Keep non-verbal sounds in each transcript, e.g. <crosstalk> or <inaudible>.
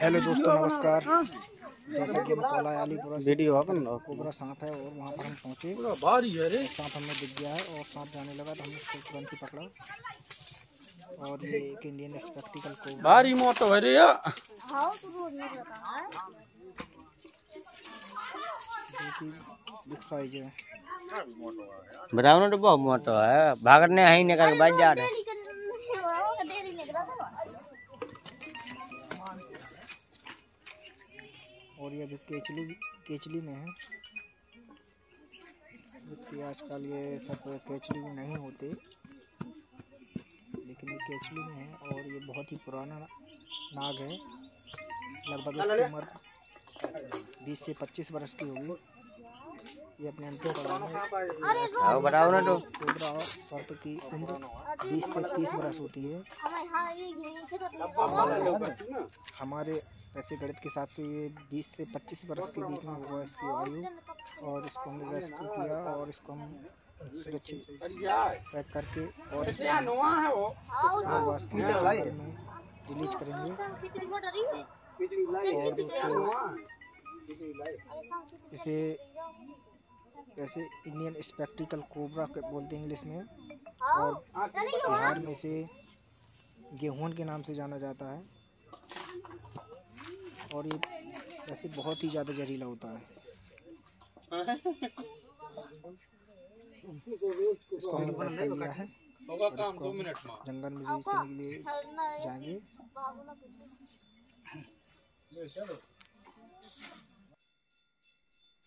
Hello दोस्तों नमस्कार। जैसा कि हम कोला वीडियो अपन कोबरा सांप है और वहाँ पर हम पहुँचे। भारी है रे। सांप हमें दिख गया है और सांप जाने लगा तो हमने उसको तुरंत ही पकड़ा। और ये एक इंडियन स्पेक्टिकल कोबरा भारी मोटो है रे बिग साइज़ है। ब्राउन तो बहुत मोटो है भागने है ही बच जा रहे और ये अभी केचली केचली में है। जबकि आजकल ये सब केचली में नहीं होते। लेकिन ये केचली में है और ये बहुत ही पुराना नाग है। लगभग इसकी उम्र 20 से 25 वर्ष की होगी। ये अपने का आओ बताओ ना तो। कोबरा सर्प की उम्र 20 से 30 वर्ष होती है। हमारे ऐसे गणित के हिसाब से ये 20 से 25 वर्ष के बीच में हुआ इसकी आयु। और इसको हमने रेस्क्यू किया और इसको हम सुरक्षित पैक करके और जंगल में रिलीज़ करेंगे। और इसे ऐसे इंडियन स्पेक्टिकल कोबरा के बोलते हैं इंग्लिश में। और बिहार में से गेहून के नाम से जाना जाता है। और ये वैसे बहुत ही ज़्यादा जहरीला होता है। इसको हमने पकड़ लिया है। हम जंगल में भी के लिए जाएँगे।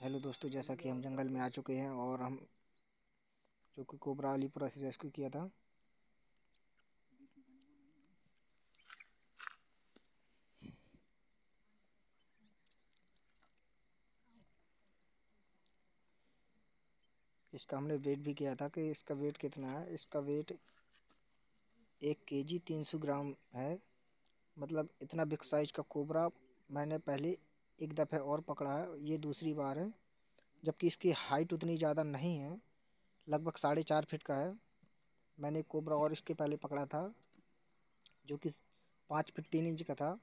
हेलो दोस्तों, जैसा कि हम जंगल में आ चुके हैं और हम जो कि कोबरा अलीपुरा से रेस्क्यू किया था। इसका हमने वेट भी किया था कि इसका वेट कितना है। इसका वेट एक के जी तीन सौ ग्राम है। मतलब इतना बिग साइज़ का कोबरा मैंने पहले एक दफ़े और पकड़ा है, ये दूसरी बार है, जबकि इसकी हाइट उतनी ज़्यादा नहीं है, लगभग साढ़े चार फीट का है। मैंने कोबरा और इसके पहले पकड़ा था, जो कि पाँच फीट तीन इंच का था,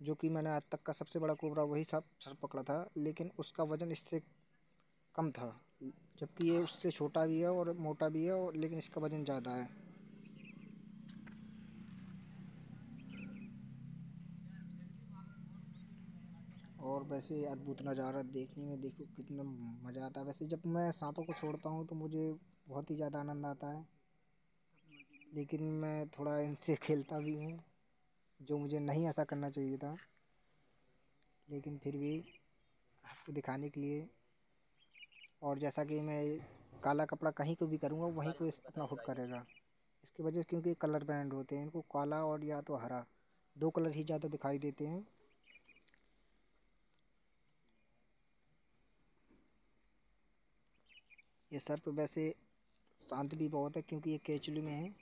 जो कि मैंने आज तक का सबसे बड़ा कोबरा वही सब सर पकड़ा था, लेकिन उसका वज़न इससे कम था, जबकि ये उससे छोटा भी है और मोटा भी है, और लेकिन इसका वज़न ज़्यादा है। और वैसे अद्भुत नज़ारा देखने में देखो कितना मज़ा आता है। वैसे जब मैं सांपों को छोड़ता हूँ तो मुझे बहुत ही ज़्यादा आनंद आता है। लेकिन मैं थोड़ा इनसे <laughs> खेलता भी हूँ, जो मुझे नहीं ऐसा करना चाहिए था। लेकिन फिर भी आपको दिखाने के लिए, और जैसा कि मैं काला कपड़ा कहीं को भी करूँगा, वहीं को अपना हुक करेगा। इसकी वजह से क्योंकि कलर बैंड होते हैं, इनको काला और या तो हरा, दो कलर ही ज़्यादा दिखाई देते हैं। ये सर्प वैसे शांत भी बहुत है क्योंकि ये केचुली में है।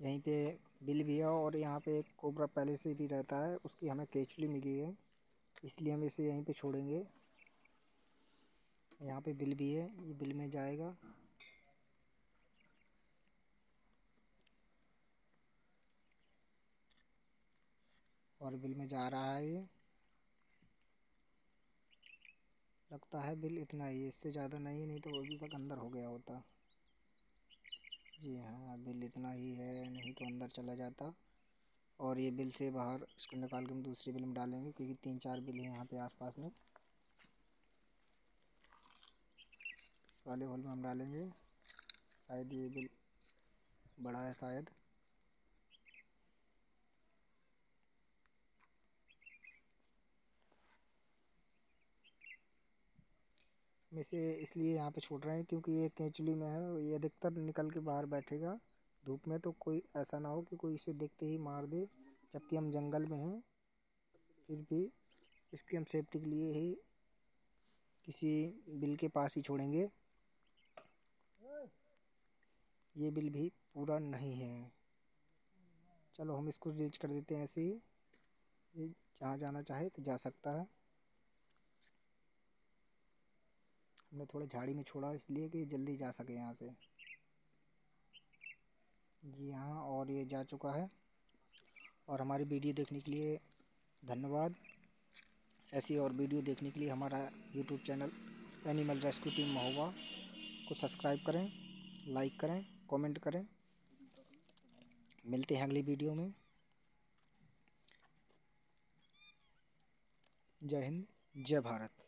यहीं पे बिल भी है और यहाँ पे एक कोबरा पहले से भी रहता है, उसकी हमें केचुली मिली है। इसलिए हम इसे यहीं पे छोड़ेंगे। यहाँ पे बिल भी है, ये बिल में जाएगा। और बिल में जा रहा है ये। लगता है बिल इतना ही इससे ज़्यादा नहीं नहीं तो अभी तक अंदर हो गया होता। जी हाँ बिल इतना ही है, नहीं तो अंदर चला जाता। और ये बिल से बाहर इसको निकाल के हम दूसरी बिल में डालेंगे, क्योंकि तीन चार बिल हैं यहाँ पे आसपास में। वाले होल में हम डालेंगे। शायद ये बिल बड़ा है, शायद। हम इसे इसलिए यहाँ पे छोड़ रहे हैं क्योंकि ये केंचुली में है ये अधिकतर निकल के बाहर बैठेगा। धूप में तो कोई ऐसा ना हो कि कोई इसे देखते ही मार दे, जबकि हम जंगल में हैं, फिर भी इसकी हम सेफ्टी के लिए ही किसी बिल के पास ही छोड़ेंगे। ये बिल भी पूरा नहीं है। चलो हम इसको रिलीज़ कर देते हैं ऐसे ही। जहाँ जाना चाहे तो जा सकता है। हमने थोड़ा झाड़ी में छोड़ा, इसलिए कि जल्दी जा सके यहाँ से। जी हाँ और ये जा चुका है। और हमारी वीडियो देखने के लिए धन्यवाद। ऐसी और वीडियो देखने के लिए हमारा YouTube channel animal rescue team Mahoba को सब्सक्राइब करें, लाइक करें, कमेंट करें। मिलते हैं अगली वीडियो में। जय हिंद, जय भारत।